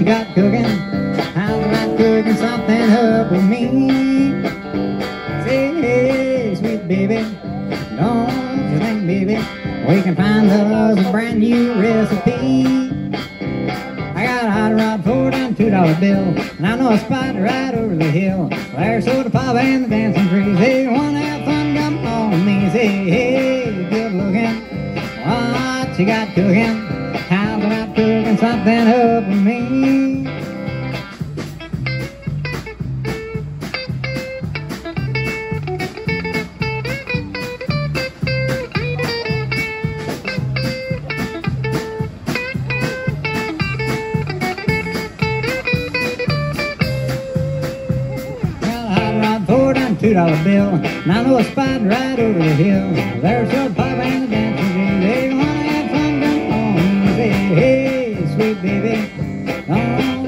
you got cooking? How's about cooking something up with me? Say, sweet baby, don't you think, baby, we can find us a brand new recipe? I got a hot rod Ford and two dollar bill, and I know a spot right over the hill. There's soda pop and the dancing trees. They wanna have fun, come on me. Say, hey, good looking, what you got cooking? Cooking something with me? Well, two dollar bill, and I know a spot right over the hill. There's your pop and the sweet baby, don't